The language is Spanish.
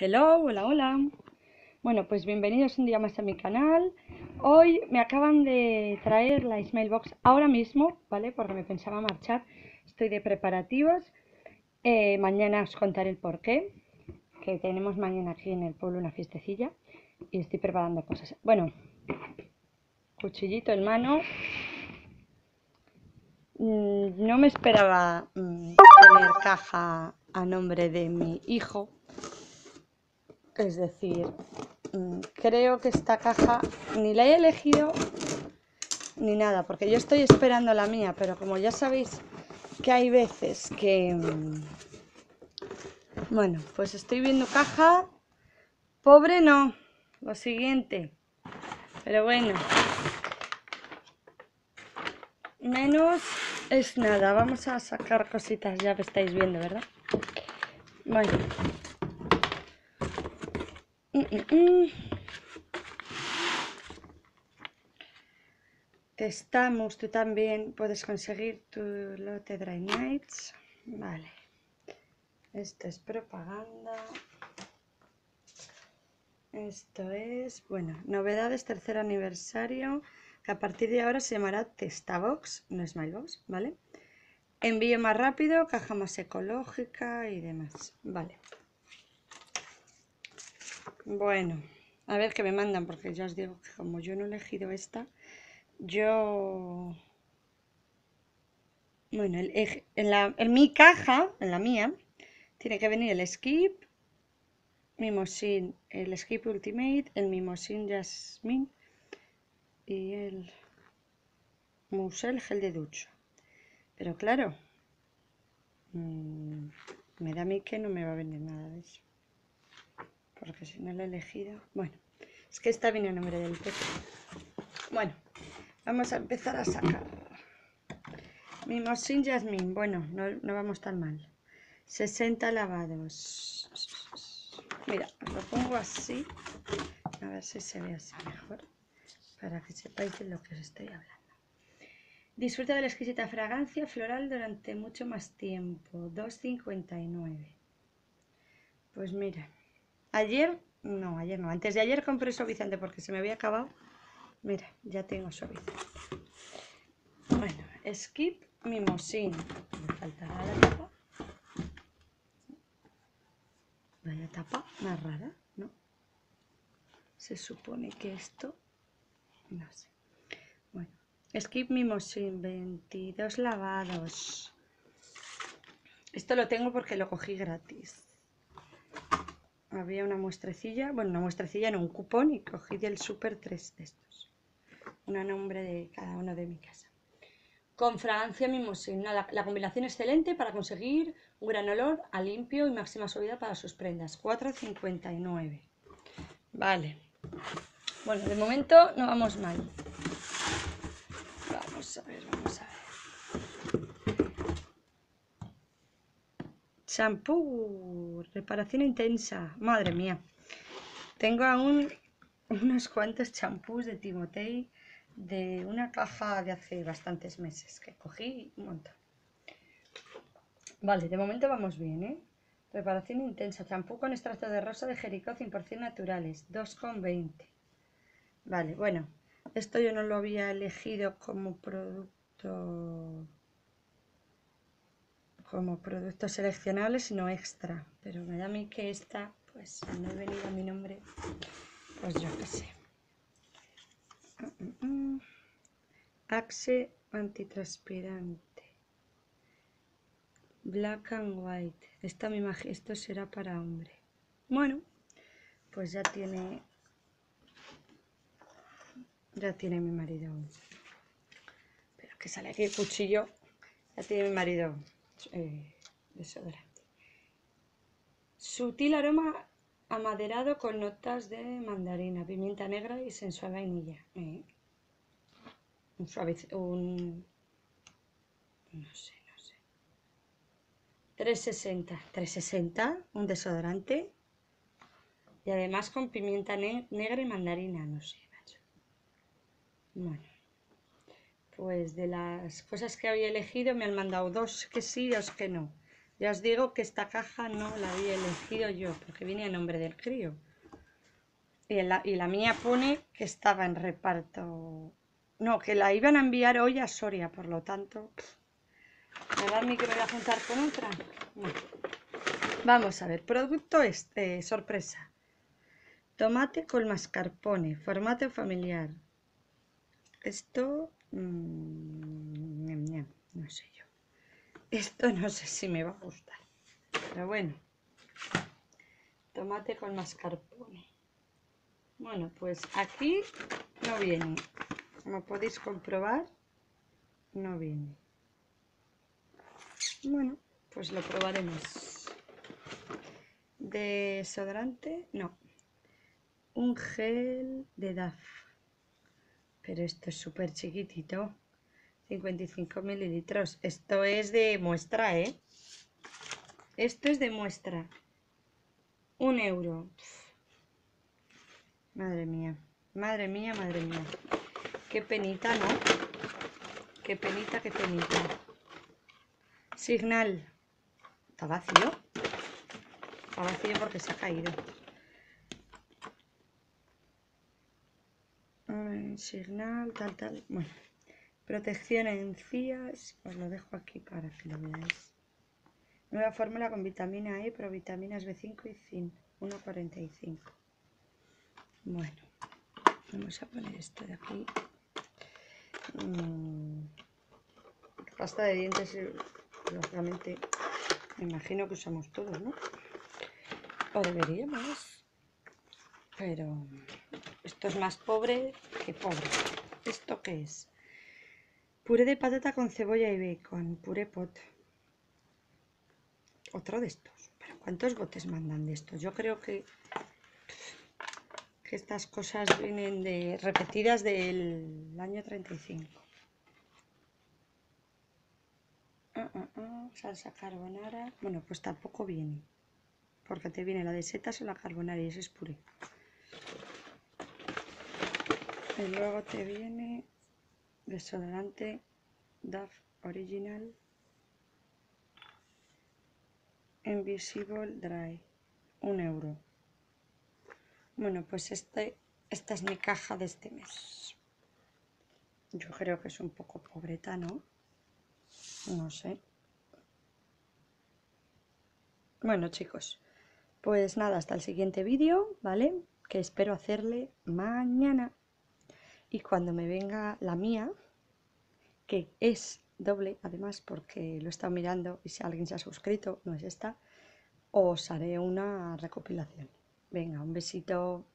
Hello, hola, hola. Bueno, pues bienvenidos un día más a mi canal. Hoy me acaban de traer la Ismail Box ahora mismo, ¿vale? Porque me pensaba marchar. Estoy de preparativos. Eh, mañana os contaré el porqué. Que tenemos mañana aquí en el pueblo una fiestecilla. Y estoy preparando cosas. Bueno, cuchillito en mano. Mm, no me esperaba mm, tener caja a nombre de mi hijo es decir, mm, creo que esta caja ni la he elegido ni nada, porque yo estoy esperando la mía, pero como ya sabéis que hay veces que... Mm, bueno, pues estoy viendo caja. Pobre no, lo siguiente. Pero bueno. Menos es nada. Vamos a sacar cositas, ya que estáis viendo, ¿verdad? Bueno, Estamos, tú también puedes conseguir tu lote Dry Nights. Vale. Esto es propaganda. Esto es, bueno, novedades, tercer aniversario, que a partir de ahora se llamará Testabox, no Smilebox, ¿vale? Envío más rápido, caja más ecológica y demás, vale. Bueno, a ver qué me mandan, porque ya os digo que como yo no he elegido esta, yo... Bueno, en, la, en mi caja, en la mía, tiene que venir el Skip, Mimosin, el Skip Ultimate, el Mimosin Jasmine y el Musel Gel de Ducho. Pero claro, mm, me da a mí que no me va a vender nada de eso no lo he elegido... Bueno, es que esta viene a nombre del pecho. Bueno, vamos a empezar a sacar. Mimosin Jasmine, bueno, no, no vamos tan mal. 60 lavados. Mira, lo pongo así. A ver si se ve así mejor. Para que sepáis de lo que os estoy hablando. Disfruta de la exquisita fragancia floral durante mucho más tiempo. 2,59. Pues mira, Ayer, no, ayer no, antes de ayer compré suavizante porque se me había acabado. Mira, ya tengo suavizante. Bueno, skip mimosin. Me faltará la tapa. Vaya tapa más rara, ¿no? Se supone que esto, no sé. Bueno, skip mimosin, 22 lavados. Esto lo tengo porque lo cogí gratis había una muestrecilla, bueno, una muestrecilla, no, un cupón y cogí del super tres de estos. Una nombre de cada uno de mi casa. Con fragancia mimosina, la, la combinación excelente para conseguir un gran olor a limpio y máxima suavidad para sus prendas. 4,59. Vale. Bueno, de momento no vamos mal. Vamos a ver, vamos a ver. Shampoo, reparación intensa. Madre mía. Tengo aún unos cuantos champús de Timotei de una caja de hace bastantes meses que cogí un montón. Vale, de momento vamos bien, ¿eh? Reparación intensa. Champú con extracto de rosa de Jericó 100% naturales. 2,20. Vale, bueno. Esto yo no lo había elegido como producto como producto seleccionable, sino extra. Pero me da a mí que esta, pues no he venido a mi nombre, pues yo qué sé. Axe antitranspirante. Black and white. Esta me esto será para hombre. Bueno, pues ya tiene ya tiene mi marido. Pero que sale aquí el cuchillo. Ya tiene mi marido eh, desodorante. Sutil aroma amaderado con notas de mandarina, pimienta negra y sensual vainilla. Eh, un suave, un... no sé, no sé. 360, 360, un desodorante. Y además con pimienta negra y mandarina, no sé, Bueno. Pues de las cosas que había elegido me han mandado dos que sí, dos que no. Ya os digo que esta caja no la había elegido yo, porque viene a nombre del crío. Y la, y la mía pone que estaba en reparto. No, que la iban a enviar hoy a Soria, por lo tanto. ¿Me da a que me voy a juntar con otra? No. Vamos a ver, producto este, sorpresa. Tomate con mascarpone, formato familiar. Esto, mmm, no sé yo. Esto no sé si me va a gustar. Pero bueno. Tomate con mascarpone. Bueno, pues aquí no viene. Como podéis comprobar, no viene. Bueno, pues lo probaremos. Desodorante, no. Un gel de DAF. Pero esto es súper chiquitito. 55 mililitros. Esto es de muestra, ¿eh? Esto es de muestra. Un euro. Madre mía. Madre mía, madre mía. Qué penita, ¿no? Qué penita, qué penita. Signal. ¿Está vacío? Está vacío porque se ha caído. Signal, tal, tal. Bueno. Protección en encías, os lo dejo aquí para que lo veáis. Nueva fórmula con vitamina E, provitaminas B5 y zinc, 1,45. Bueno, vamos a poner esto de aquí. Mm, pasta de dientes, lógicamente, me imagino que usamos todos, ¿no? O deberíamos. Pero esto es más pobre que pobre. ¿Esto qué es? Puré de patata con cebolla y bacon. Puré pot. Otro de estos. ¿Pero cuántos botes mandan de estos? Yo creo que, que estas cosas vienen de repetidas del año 35. Ah, ah, ah, salsa carbonara. Bueno, pues tampoco viene. Porque te viene la de setas o la carbonara y eso es puré. Y luego te viene desodorante DAF Original Invisible Dry, un euro. Bueno, pues este, esta es mi caja de este mes. Yo creo que es un poco pobreta, ¿no? No sé. Bueno, chicos, pues nada, hasta el siguiente vídeo, ¿vale? Que espero hacerle mañana. Y cuando me venga la mía, que es doble, además, porque lo he estado mirando y si alguien se ha suscrito, no es esta, os haré una recopilación. Venga, un besito.